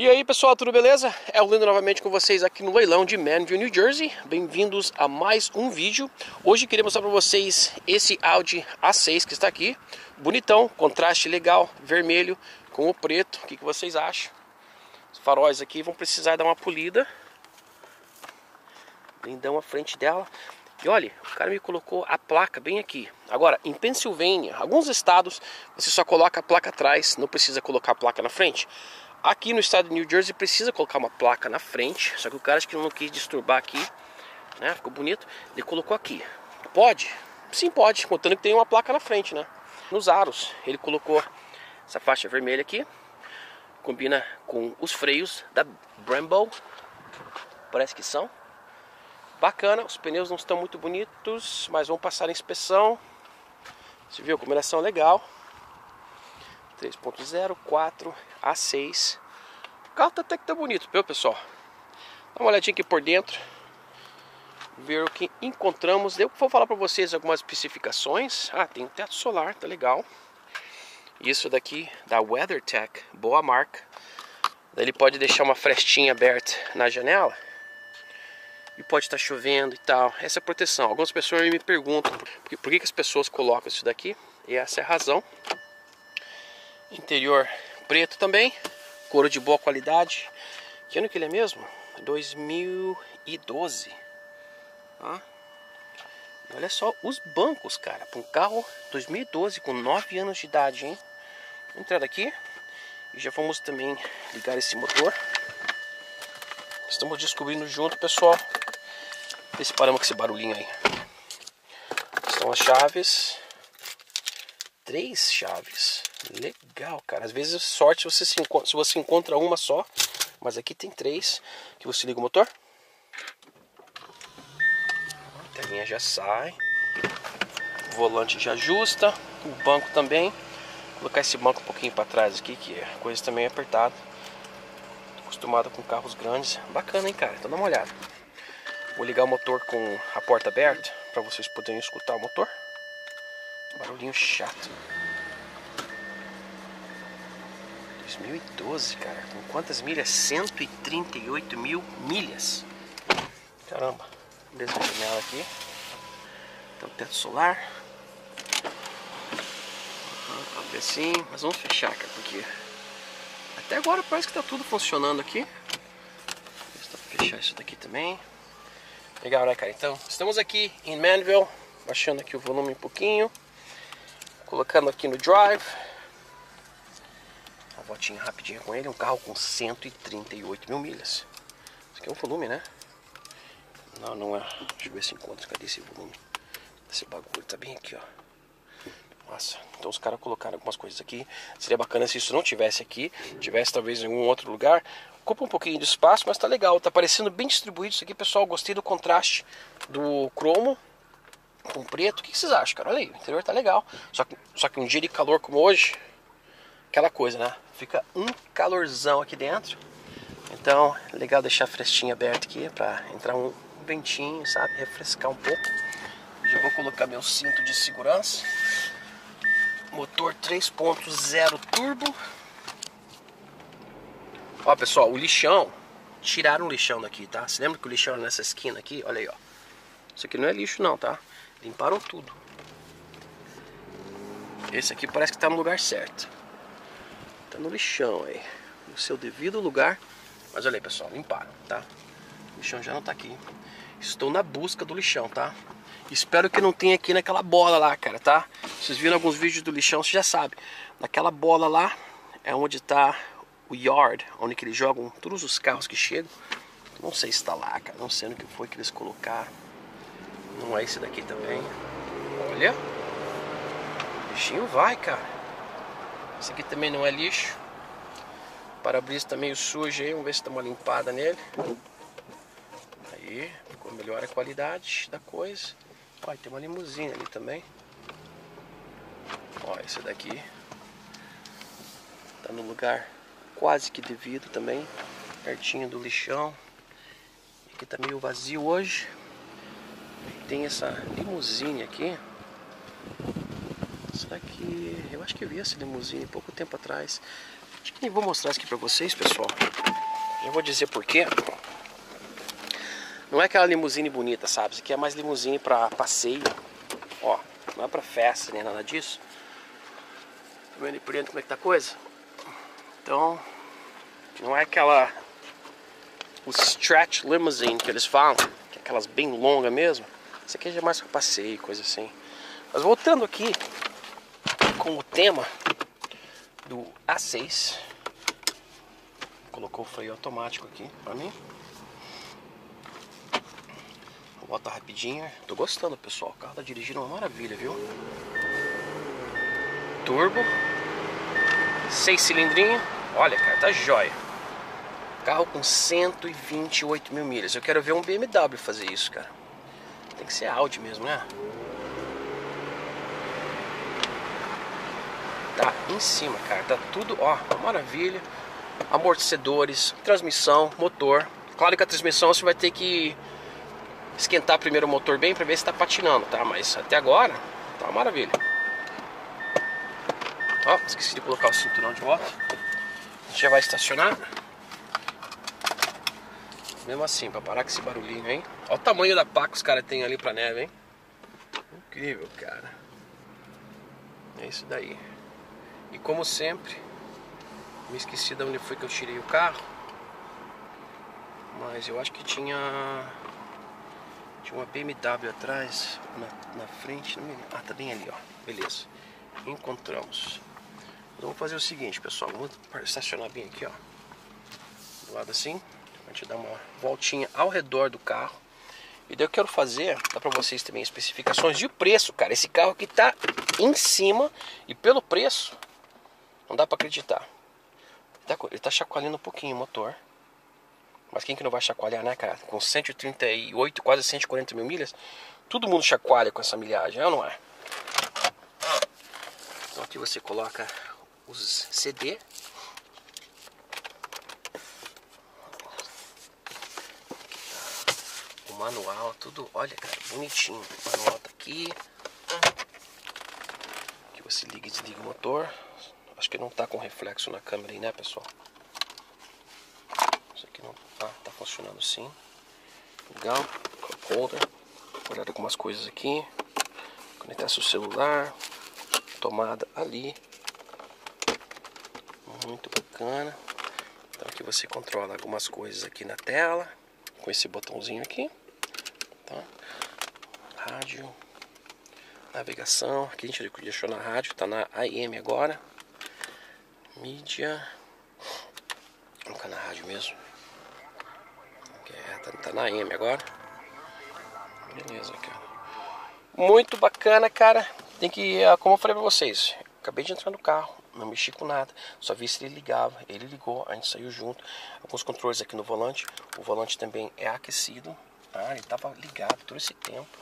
E aí pessoal, tudo beleza? É o Lindo novamente com vocês aqui no leilão de Manville, New Jersey. Bem-vindos a mais um vídeo. Hoje queria mostrar para vocês esse Audi A6 que está aqui. Bonitão, contraste legal, vermelho com o preto. O que, que vocês acham? Os faróis aqui vão precisar dar uma polida. Lindão a frente dela. E olha, o cara me colocou a placa bem aqui. Agora, em Pensilvânia, alguns estados, você só coloca a placa atrás, não precisa colocar a placa na frente. Aqui no estado de New Jersey precisa colocar uma placa na frente, só que o cara acho que não quis disturbar aqui, né? Ficou bonito. Ele colocou aqui. Pode? Sim, pode, contando que tem uma placa na frente, né? Nos aros, ele colocou essa faixa vermelha aqui. Combina com os freios da Brembo. Parece que são. Bacana, os pneus não estão muito bonitos, mas vão passar a inspeção. Você viu, combinação legal. 3.0, 4, A6. O carro tá até que tá bonito, viu pessoal? Dá uma olhadinha aqui por dentro. Ver o que encontramos. Eu vou falar para vocês algumas especificações. Ah, tem um teto solar, tá legal. Isso daqui da WeatherTech, boa marca. Ele pode deixar uma frestinha aberta na janela e pode estar chovendo e tal. Essa é a proteção. Algumas pessoas me perguntam por que, por que as pessoas colocam isso daqui. E essa é a razão. Interior preto também, couro de boa qualidade. Que ano que ele é mesmo? 2012. Ah. Olha só os bancos, cara, para um carro 2012 com 9 anos de idade, hein? Entrar aqui e já vamos também ligar esse motor. Estamos descobrindo junto, pessoal. Vê se paramos com esse barulhinho aí. São as chaves. Três chaves. Legal, cara. Às vezes sorte você se, se você encontra uma só, mas aqui tem três que você liga o motor. A telinha já sai. O volante já ajusta. O banco também. Vou colocar esse banco um pouquinho para trás aqui, que a coisa também é apertada. Tô acostumado com carros grandes. Bacana, hein, cara? Então dá uma olhada. Vou ligar o motor com a porta aberta para vocês poderem escutar o motor. Barulhinho chato. 2012, cara. Com quantas milhas? 138 mil milhas. Caramba. Beleza a janela aqui. Tem o teto solar. Uhum, assim. Mas vamos fechar, cara, porque até agora parece que tá tudo funcionando aqui. Vou fechar isso daqui também. Legal, né, cara? Então, estamos aqui em Manville. Baixando aqui o volume um pouquinho. Colocando aqui no drive voltinha rapidinha com ele. Um carro com 138 mil milhas. Isso aqui é um volume, né? Não, não é. Deixa eu ver se encontro. Cadê esse volume? Esse bagulho tá bem aqui, ó. Nossa, então os caras colocaram algumas coisas aqui. Seria bacana se isso não tivesse aqui, tivesse talvez em algum outro lugar. Ocupa um pouquinho de espaço, mas tá legal. Tá parecendo bem distribuído isso aqui, pessoal. Gostei do contraste do cromo com preto. O que vocês acham, cara? Olha aí, o interior tá legal. Só que, só que um dia de calor como hoje, aquela coisa, né? Fica um calorzão aqui dentro. Então, é legal deixar a frestinha aberta aqui para entrar um ventinho, sabe? Refrescar um pouco. Já vou colocar meu cinto de segurança. Motor 3.0 turbo. Ó, pessoal, o lixão. Tiraram o lixão daqui, tá? Você lembra que o lixão era nessa esquina aqui? Olha aí, ó. Isso aqui não é lixo não, tá? Limparam tudo. Esse aqui parece que tá no lugar certo. Tá no lixão aí. No seu devido lugar. Mas olha aí, pessoal, limparam, tá? O lixão já não tá aqui. Estou na busca do lixão, tá? Espero que não tenha aqui naquela bola lá, cara, tá? Vocês viram alguns vídeos do lixão, você já sabe. Naquela bola lá é onde tá o yard, onde que eles jogam todos os carros que chegam. Não sei se tá lá, cara. Não sei no que foi que eles colocaram. Não é esse daqui também. Olha. O bichinho vai, cara. Esse aqui também não é lixo. O para-brisa tá meio sujo aí, vamos ver se dá uma limpada nele. Aí, ficou melhor a qualidade da coisa. Ó, tem uma limusine ali também. Ó, esse daqui tá no lugar quase que devido também, pertinho do lixão. Aqui tá meio vazio hoje. Tem essa limusine aqui. Que. Eu acho que eu vi essa limusine pouco tempo atrás. E vou mostrar isso aqui pra vocês, pessoal. Já vou dizer por quê. Não é aquela limusine bonita, sabe? Isso aqui é mais limusine pra passeio. Ó, não é pra festa nem nada disso. Tá vendo aí por dentro como é que tá a coisa? Então, não é aquela... O stretch limousine que eles falam, que é aquelas bem longas mesmo. Isso aqui é mais pra passeio, coisa assim. Mas voltando aqui com o tema do A6. Colocou o freio automático aqui pra mim. Volta rapidinho. Tô gostando, pessoal. O carro tá dirigindo uma maravilha, viu? Turbo. Seis cilindrinhos. Olha, cara, tá jóia. Carro com 128 mil milhas. Eu quero ver um BMW fazer isso, cara. Tem que ser Audi mesmo, né? Tá em cima, cara. Tá tudo, ó, maravilha. Amortecedores, transmissão, motor. Claro que a transmissão você vai ter que esquentar primeiro o motor bem para ver se está patinando, tá? Mas até agora tá uma maravilha. Ó, esqueci de colocar o cinturão de volta. Já vai estacionar. Mesmo assim, para parar com esse barulhinho, hein? Olha o tamanho da pá que os caras têm ali pra neve, hein? Incrível, cara. É isso daí. E como sempre, me esqueci de onde foi que eu tirei o carro. Mas eu acho que tinha tinha uma BMW atrás, na, na frente. Ah, tá bem ali, ó. Beleza. Encontramos. Então, vamos fazer o seguinte, pessoal. Vamos estacionar bem aqui, ó. Do lado assim. A gente dar uma voltinha ao redor do carro. E daí eu quero fazer, dá pra vocês também especificações de preço, cara. Esse carro aqui tá em cima e pelo preço, não dá pra acreditar. Ele tá chacoalhando um pouquinho o motor. Mas quem que não vai chacoalhar, né, cara? Com 138, quase 140 mil milhas, todo mundo chacoalha com essa milhagem, é ou não é? Então aqui você coloca os CD. O manual, tudo, olha, cara, bonitinho. O manual tá aqui. Aqui você liga e desliga o motor. Acho que não tá com reflexo na câmera aí, né, pessoal? Tá, tá funcionando sim. Legal. Cup holder. Olhar algumas coisas aqui. Conectar seu celular. Tomada ali. Muito bacana. Então aqui você controla algumas coisas aqui na tela. Com esse botãozinho aqui. Tá? Rádio. Navegação. Aqui a gente deixou na rádio. Tá na AM agora. Mídia. Vou colocar na rádio mesmo. É, tá, tá na M agora. Beleza, cara. Muito bacana, cara. Tem que, ah, como eu falei pra vocês, acabei de entrar no carro, não mexi com nada, só vi se ele ligava. Ele ligou, a gente saiu junto. Alguns controles aqui no volante. O volante também é aquecido. Ah, ele tava ligado todo esse tempo.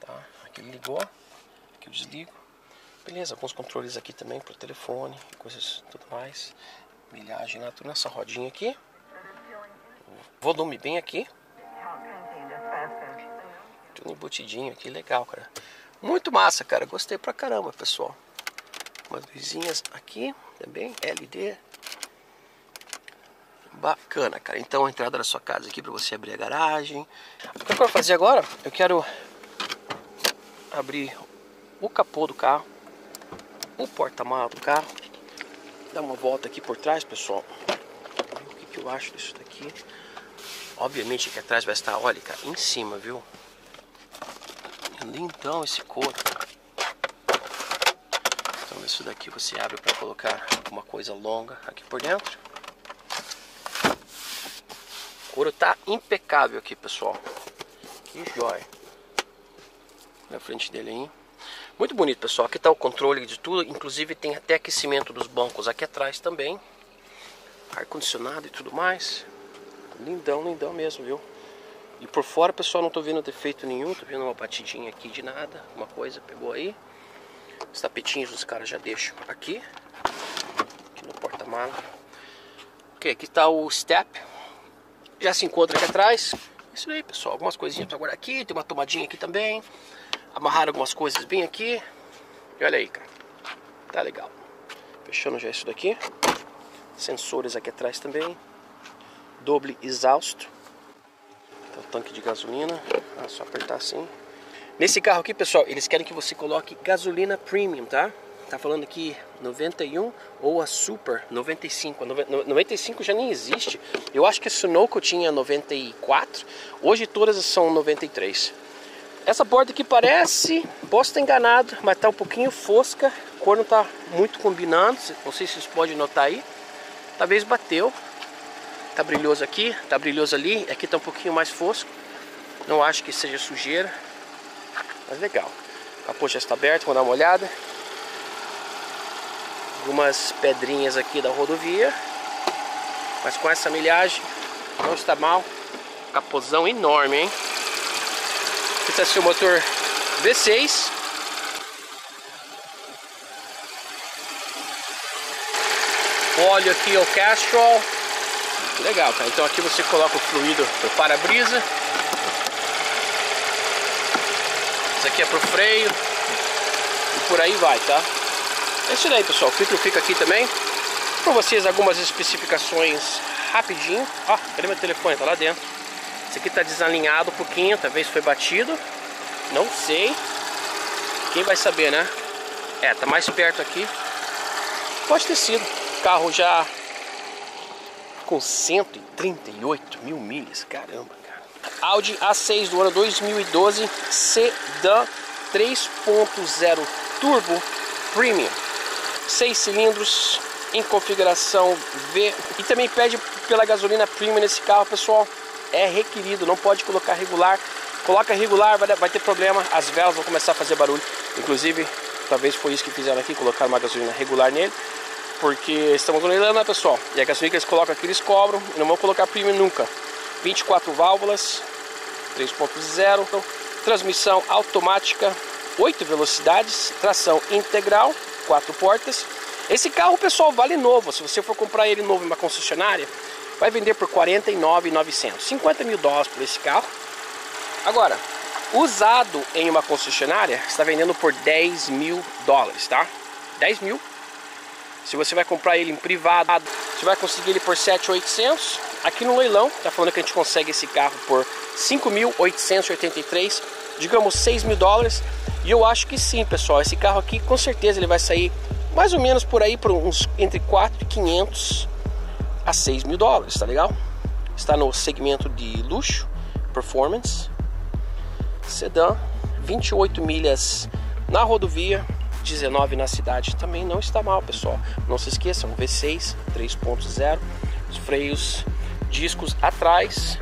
Tá? Aqui ele ligou, aqui eu desligo. Beleza, alguns controles aqui também pro telefone, coisas tudo mais. Milhagem lá, tudo nessa rodinha aqui volume bem aqui. Tudo embutidinho aqui, legal, cara. Muito massa, cara. Gostei pra caramba, pessoal. Umas luzinhas aqui também, LD. Bacana, cara. Então a entrada da sua casa aqui para você abrir a garagem. O que eu quero fazer agora? Eu quero abrir o capô do carro, o porta-malas do carro, dar uma volta aqui por trás, pessoal. O que, que eu acho disso daqui? Obviamente aqui atrás vai estar, olha, cara, em cima, viu? Lindão esse couro. Então isso daqui você abre para colocar uma coisa longa aqui por dentro. O couro tá impecável aqui, pessoal. Que jóia. Na frente dele aí. Muito bonito, pessoal. Aqui tá o controle de tudo. Inclusive tem até aquecimento dos bancos aqui atrás também. Ar-condicionado e tudo mais. Lindão, lindão mesmo, viu? E por fora, pessoal, não tô vendo defeito nenhum. Tô vendo uma batidinha aqui de nada. Uma coisa pegou aí. Os tapetinhos os caras já deixam aqui. Aqui no porta-mala. Ok, aqui tá o step. Já se encontra aqui atrás. Isso aí, pessoal. Algumas coisinhas pra guardar aqui. Tem uma tomadinha aqui também. Amarrar algumas coisas bem aqui. E olha aí, cara. Tá legal. Fechando já isso daqui. Sensores aqui atrás também. Doble exausto. Então, tanque de gasolina. É só apertar assim. Nesse carro aqui, pessoal, eles querem que você coloque gasolina premium, tá? Tá falando aqui 91 ou a Super 95. A 95 já nem existe. Eu acho que a Sunoco tinha 94. Hoje todas são 93. Essa borda aqui parece, posso estar enganado, mas tá um pouquinho fosca. A cor não tá muito combinando. Não sei se vocês podem notar aí. Talvez bateu. Tá brilhoso aqui, tá brilhoso ali. Aqui tá um pouquinho mais fosco. Não acho que seja sujeira. Mas legal. O capô já está aberto, vou dar uma olhada. Algumas pedrinhas aqui da rodovia. Mas com essa milhagem não está mal. Capozão enorme, hein? É seu motor V6. Óleo aqui é o Castrol. Legal, tá? Então aqui você coloca o fluido do para-brisa. Isso aqui é pro freio. E por aí vai, tá? É isso daí, pessoal. O filtro fica aqui também. Para vocês algumas especificações rapidinho. Ó, cadê meu telefone? Tá lá dentro. Esse aqui tá desalinhado um pouquinho, talvez foi batido. Não sei. Quem vai saber, né? É, tá mais perto aqui. Pode ter sido. Carro já com 138 mil milhas. Caramba. Audi A6 do ano 2012 Sedan 3.0 Turbo Premium 6 cilindros em configuração V e também pede pela gasolina premium nesse carro pessoal é requerido, não pode colocar regular coloca regular vai, vai ter problema as velas vão começar a fazer barulho inclusive talvez foi isso que fizeram aqui colocar uma gasolina regular nele porque estamos leilão né pessoal e a gasolina que eles colocam aqui eles cobram e não vão colocar premium nunca 24 válvulas 3.0, transmissão automática, 8 velocidades, tração integral, 4 portas. Esse carro, pessoal, vale novo. Se você for comprar ele novo em uma concessionária, vai vender por 49.900, 50 mil dólares por esse carro. Agora, usado em uma concessionária, está vendendo por 10 mil dólares, tá? 10 mil. Se você vai comprar ele em privado, você vai conseguir ele por 7.800. Aqui no leilão, tá falando que a gente consegue esse carro por 5.883, digamos 6 mil dólares. E eu acho que sim, pessoal. Esse carro aqui, com certeza, ele vai sair mais ou menos por aí, por uns entre 4.500 a 6 mil dólares, tá legal? Está no segmento de luxo, performance, sedã, 28 milhas na rodovia, 19 na cidade. Também não está mal, pessoal. Não se esqueçam, V6 3.0, os freios, discos atrás,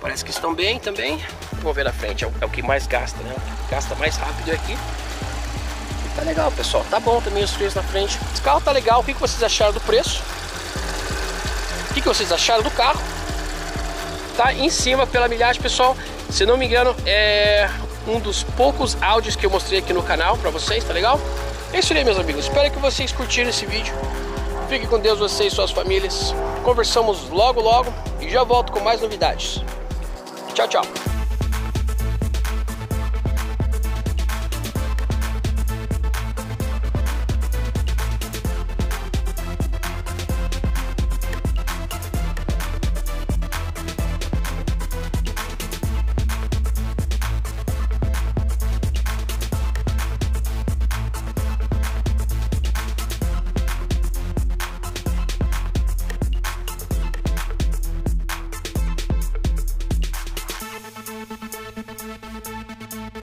Parece que estão bem também. Vamos ver na frente, é o, é que mais gasta, né? O que gasta mais rápido é aqui. Tá legal, pessoal. Tá bom também os freios na frente. Esse carro tá legal. O que, que vocês acharam do preço? O que, que vocês acharam do carro? Tá em cima pela milhagem, pessoal. Se não me engano, é um dos poucos áudios que eu mostrei aqui no canal pra vocês, tá legal? É isso aí, meus amigos. Espero que vocês curtiram esse vídeo. Fique com Deus, vocês e suas famílias. Conversamos logo, logo e já volto com mais novidades. Tchau, tchau.